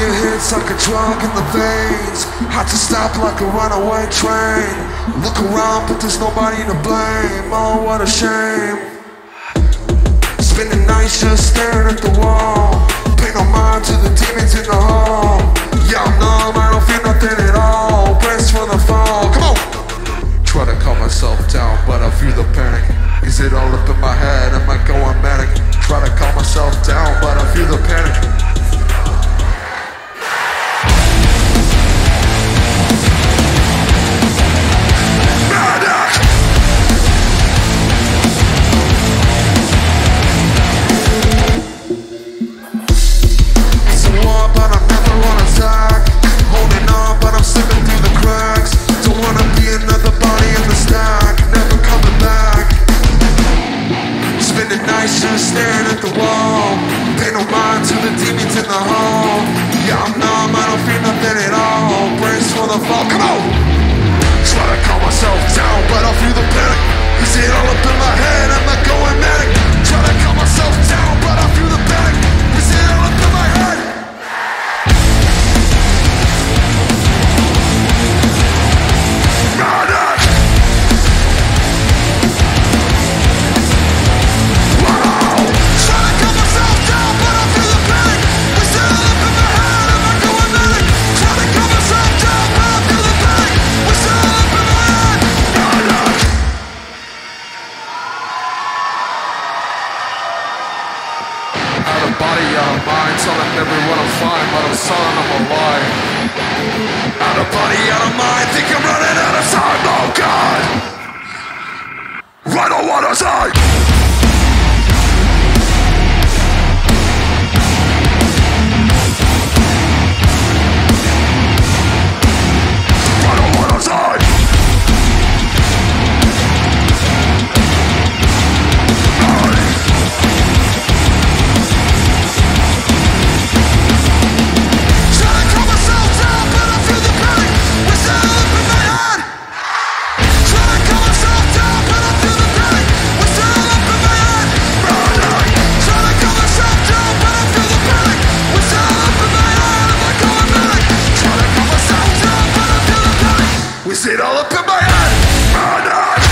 your hits like a drug in the veins. Had to stop like a runaway train. Look around but there's nobody to blame. Oh what a shame. Spending nights just staring at the wall. Pay no mind to the demons in the hall. Y'all kids in the home. Yeah, I'm numb, I don't feel nothing at all. Brace for the fall, come on! Try to calm myself down, but I'll. your mind telling everyone I'm fine, but I'm son of a lie Out of body, out of mind Think I'm running out of time, oh God. I don't wanna die Put my on.